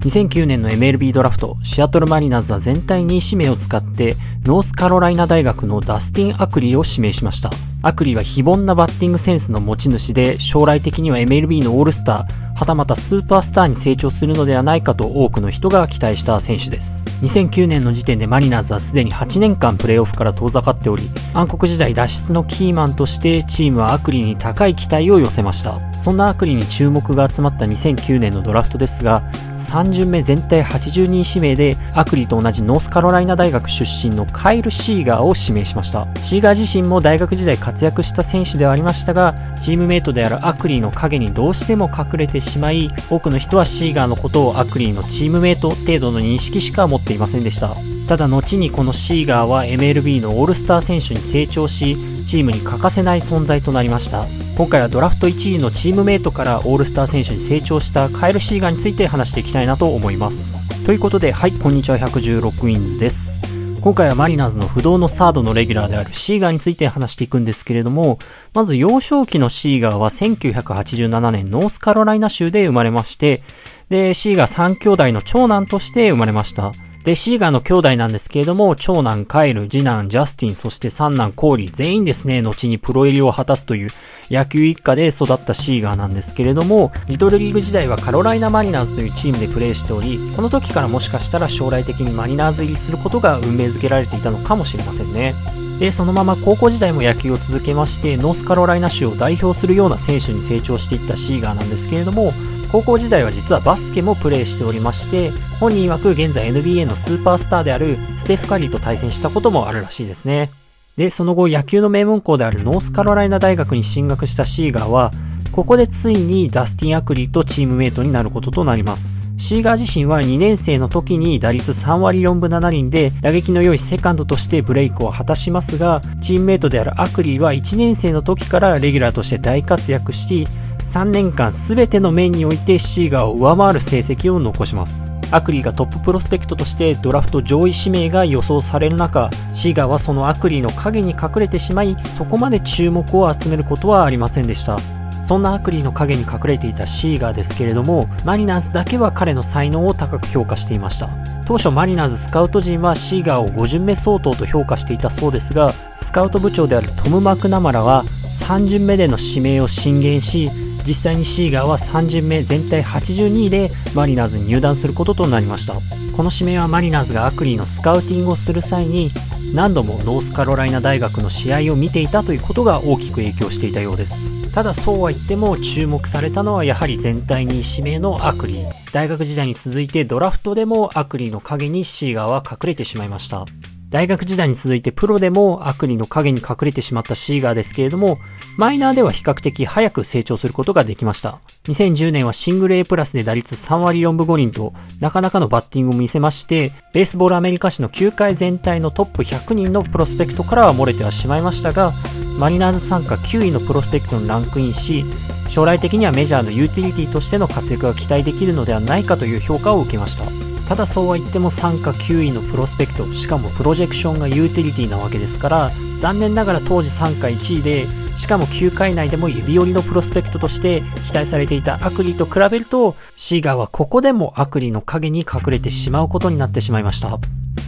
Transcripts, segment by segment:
2009年の MLB ドラフト、シアトルマリナーズは全体2位指名を使って、ノースカロライナ大学のダスティン・アクリーを指名しました。アクリーは非凡なバッティングセンスの持ち主で、将来的には MLB のオールスター、はたまたスーパースターに成長するのではないかと多くの人が期待した選手です。2009年の時点でマリナーズはすでに8年間プレーオフから遠ざかっており、暗黒時代脱出のキーマンとしてチームはアクリーに高い期待を寄せました。そんなアクリーに注目が集まった2009年のドラフトですが、3巡目全体82位指名でアクリーと同じノースカロライナ大学出身のカイル・シーガーを指名しましたシーガー自身も大学時代活躍した選手ではありましたがチームメイトであるアクリーの影にどうしても隠れてしまい多くの人はシーガーのことをアクリーのチームメイト程度の認識しか持っていませんでした。ただ後にこのシーガーは MLB のオールスター選手に成長しチームに欠かせない存在となりました。今回はドラフト1位のチームメイトからオールスター選手に成長したカイル・シーガーについて話していきたいなと思います。ということではいこんにちは。116ウィンズです。今回はマリナーズの不動のサードのレギュラーであるシーガーについて話していくんですけれども、まず幼少期のシーガーは1987年ノースカロライナ州で生まれまして、で、シーガー3兄弟の長男として生まれました。で、シーガーの兄弟なんですけれども、長男カイル、次男ジャスティン、そして三男コーリー、全員ですね、後にプロ入りを果たすという野球一家で育ったシーガーなんですけれども、リトルリーグ時代はカロライナマリナーズというチームでプレーしており、この時からもしかしたら将来的にマリナーズ入りすることが運命づけられていたのかもしれませんね。で、そのまま高校時代も野球を続けまして、ノースカロライナ州を代表するような選手に成長していったシーガーなんですけれども、高校時代は実はバスケもプレーしておりまして、本人曰く現在 NBA のスーパースターであるステフ・カリーと対戦したこともあるらしいですね。で、その後野球の名門校であるノースカロライナ大学に進学したシーガーは、ここでついにダスティン・アクリーとチームメイトになることとなります。シーガー自身は2年生の時に打率3割4分7厘で打撃の良いセカンドとしてブレイクを果たしますが、チームメイトであるアクリーは1年生の時からレギュラーとして大活躍し、3年間全ての面においてシーガーを上回る成績を残します。アクリーがトッププロスペクトとしてドラフト上位指名が予想される中、シーガーはそのアクリーの影に隠れてしまい、そこまで注目を集めることはありませんでした。そんなアクリーの影に隠れていたシーガーですけれども、マリナーズだけは彼の才能を高く評価していました。当初マリナーズスカウト陣はシーガーを5巡目相当と評価していたそうですが、スカウト部長であるトム・マクナマラは3巡目での指名を進言し、実際にシーガーは3巡目全体82位でマリナーズに入団することとなりました。この指名はマリナーズがアクリーのスカウティングをする際に何度もノースカロライナ大学の試合を見ていたということが大きく影響していたようです。ただそうは言っても注目されたのはやはり全体2位指名のアクリー。大学時代に続いてドラフトでもアクリーの影にシーガーは隠れてしまいました。大学時代に続いてプロでもアクリーの影に隠れてしまったシーガーですけれども、マイナーでは比較的早く成長することができました。2010年はシングル A プラスで打率3割4分5厘と、なかなかのバッティングを見せまして、ベースボールアメリカ誌の球界全体のトップ100人のプロスペクトからは漏れてはしまいましたが、マリナーズ傘下9位のプロスペクトにランクインし、将来的にはメジャーのユーティリティとしての活躍が期待できるのではないかという評価を受けました。ただそうは言っても傘下9位のプロスペクトしかもプロジェクションがユーティリティなわけですから残念ながら当時参加1位でしかも9回内でも指折りのプロスペクトとして期待されていたアクリと比べるとシーガーはここでもアクリの影に隠れてしまうことになってしまいました。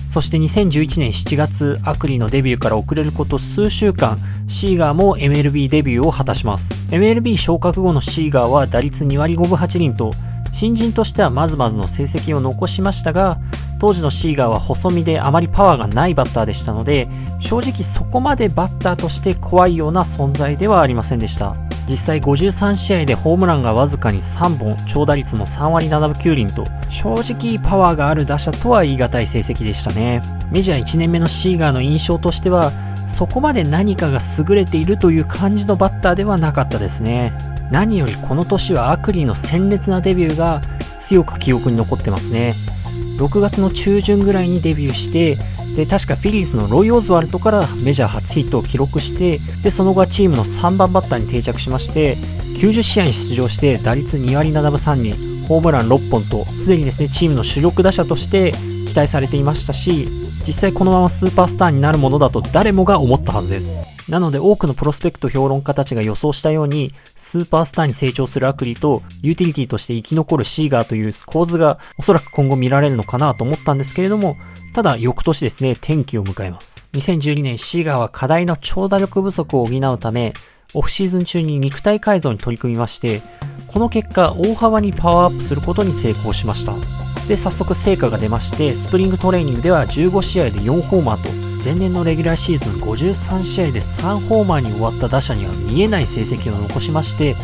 そして2011年7月アクリのデビューから遅れること数週間シーガーも MLB デビューを果たします。MLB 昇格後のシーガーは打率2割5分8厘と新人としてはまずまずの成績を残しましたが、当時のシーガーは細身であまりパワーがないバッターでしたので、正直そこまでバッターとして怖いような存在ではありませんでした。実際53試合でホームランがわずかに3本、長打率も3割7分9厘と、正直パワーがある打者とは言い難い成績でしたね。メジャー1年目のシーガーの印象としては、そこまで何かが優れているという感じのバッターではなかったですね。何よりこの年はアクリの鮮烈なデビューが強く記憶に残ってますね。6月の中旬ぐらいにデビューして、で、確かフィリーズのロイ・オズワルドからメジャー初ヒットを記録して、で、その後はチームの3番バッターに定着しまして、90試合に出場して打率2割7分3厘、ホームラン6本と、すでにですね、チームの主力打者として期待されていましたし、実際このままスーパースターになるものだと誰もが思ったはずです。なので多くのプロスペクト評論家たちが予想したように、スーパースターに成長するアクリと、ユーティリティとして生き残るシーガーという構図がおそらく今後見られるのかなと思ったんですけれども、ただ翌年ですね、転機を迎えます。2012年シーガーは課題の長打力不足を補うため、オフシーズン中に肉体改造に取り組みまして、この結果大幅にパワーアップすることに成功しました。で、早速成果が出まして、スプリングトレーニングでは15試合で4ホーマーと、前年のレギュラーシーズン53試合で3ホーマーに終わった打者には見えない成績を残しまして、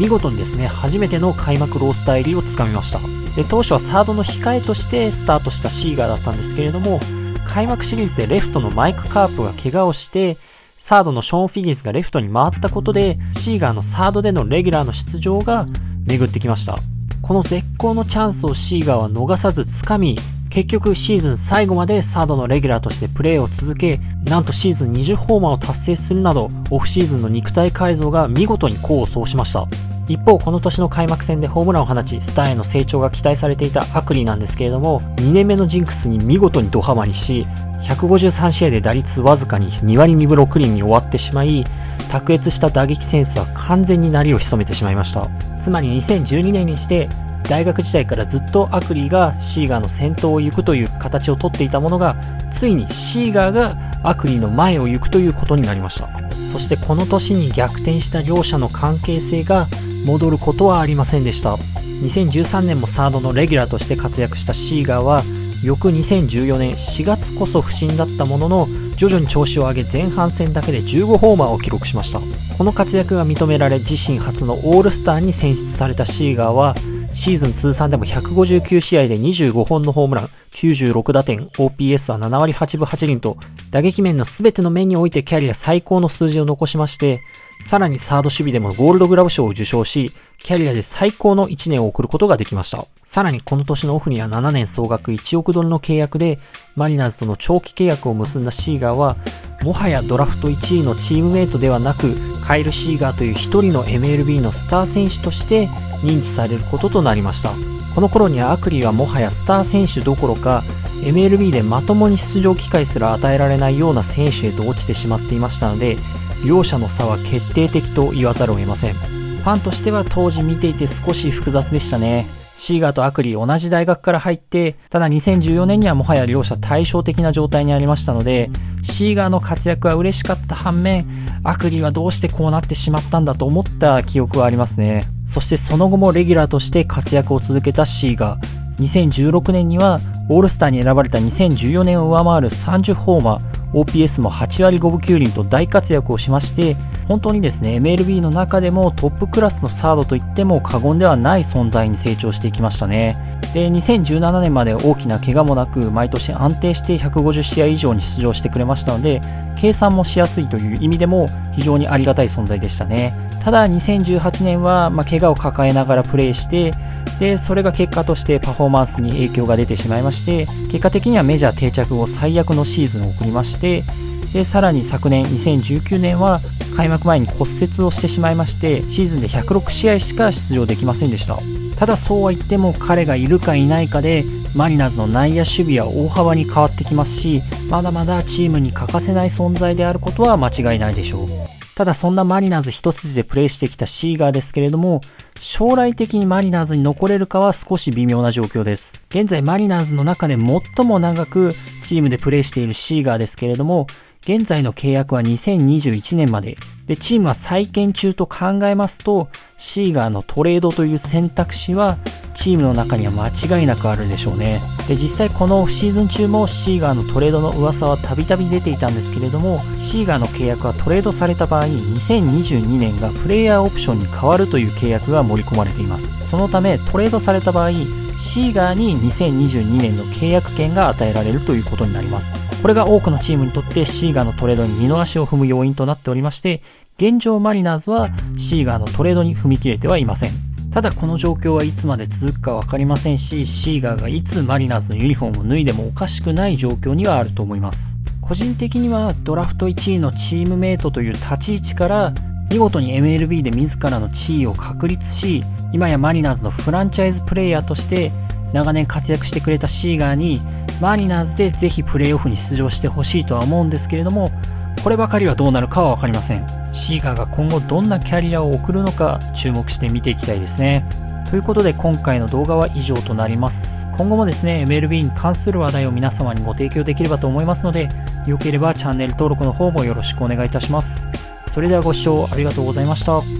見事にですね、初めての開幕ロースター入りをつかみました。で、当初はサードの控えとしてスタートしたシーガーだったんですけれども、開幕シリーズでレフトのマイク・カープが怪我をして、サードのショーン・フィギンスがレフトに回ったことで、シーガーのサードでのレギュラーの出場が巡ってきました。この絶好のチャンスをシーガーは逃さず掴み、結局シーズン最後までサードのレギュラーとしてプレーを続け、なんとシーズン20ホーマーを達成するなど、オフシーズンの肉体改造が見事に功を奏しました。一方、この年の開幕戦でホームランを放ち、スターへの成長が期待されていたアクリなんですけれども、2年目のジンクスに見事にドハマりし、153試合で打率わずかに2割2分6厘に終わってしまい、卓越した打撃センスは完全になりを潜めてしまいました。つまり2012年にして、大学時代からずっとアクリがシーガーの先頭を行くという形をとっていたものが、ついにシーガーがアクリの前を行くということになりました。そしてこの年に逆転した両者の関係性が戻ることはありませんでした。2013年もサードのレギュラーとして活躍したシーガーは、翌2014年4月こそ不振だったものの、徐々に調子を上げ前半戦だけで15ホーマーを記録しました。この活躍が認められ自身初のオールスターに選出されたシーガーは、シーズン通算でも159試合で25本のホームラン、96打点、OPS は7割8分8厘と、打撃面の全ての面においてキャリア最高の数字を残しまして、さらにサード守備でもゴールドグラブ賞を受賞し、キャリアで最高の1年を送ることができました。さらにこの年のオフには7年総額1億ドルの契約で、マリナーズとの長期契約を結んだシーガーは、もはやドラフト1位のチームメイトではなく、カイル・シーガーという一人の MLB のスター選手として認知されることとなりました。この頃にはアクリはもはやスター選手どころか、MLB でまともに出場機会すら与えられないような選手へと落ちてしまっていましたので、両者の差は決定的と言わざるを得ません。ファンとしては当時見ていて少し複雑でしたね。シーガーとアクリー同じ大学から入って、ただ2014年にはもはや両者対照的な状態にありましたので、シーガーの活躍は嬉しかった反面、アクリはどうしてこうなってしまったんだと思った記憶はありますね。そしてその後もレギュラーとして活躍を続けたシーガー。2016年にはオールスターに選ばれた2014年を上回る30ホーマー、OPS も8割5分9厘と大活躍をしまして、本当にですね、MLB の中でもトップクラスのサードといっても過言ではない存在に成長していきましたね。で、2017年まで大きな怪我もなく、毎年安定して150試合以上に出場してくれましたので、計算もしやすいという意味でも非常にありがたい存在でしたね。ただ2018年は、まあ、怪我を抱えながらプレーして、で、それが結果としてパフォーマンスに影響が出てしまいまして、結果的にはメジャー定着後最悪のシーズンを送りまして、で、さらに昨年2019年は開幕前に骨折をしてしまいまして、シーズンで106試合しか出場できませんでした。ただそうは言っても彼がいるかいないかで、マリナーズの内野守備は大幅に変わってきますし、まだまだチームに欠かせない存在であることは間違いないでしょう。ただそんなマリナーズ一筋でプレーしてきたシーガーですけれども、将来的にマリナーズに残れるかは少し微妙な状況です。現在マリナーズの中で最も長くチームでプレーしているシーガーですけれども、現在の契約は2021年まで。で、チームは再建中と考えますと、シーガーのトレードという選択肢は、チームの中には間違いなくあるでしょうね。で、実際このオフシーズン中もシーガーのトレードの噂はたびたび出ていたんですけれども、シーガーの契約はトレードされた場合、2022年がプレイヤーオプションに変わるという契約が盛り込まれています。そのため、トレードされた場合、シーガーに2022年の契約権が与えられるということになります。これが多くのチームにとってシーガーのトレードに二の足を踏む要因となっておりまして、現状マリナーズはシーガーのトレードに踏み切れてはいません。ただこの状況はいつまで続くかわかりませんし、シーガーがいつマリナーズのユニフォームを脱いでもおかしくない状況にはあると思います。個人的にはドラフト1位のチームメイトという立ち位置から見事に MLB で自らの地位を確立し、今やマリナーズのフランチャイズプレイヤーとして長年活躍してくれたシーガーにマリナーズでぜひプレーオフに出場してほしいとは思うんですけれどもこればかりはどうなるかは分かりません。シーガーが今後どんなキャリアを送るのか注目して見ていきたいですね。ということで今回の動画は以上となります。今後もですね、MLB に関する話題を皆様にご提供できればと思いますので、よければチャンネル登録の方もよろしくお願いいたします。それではご視聴ありがとうございました。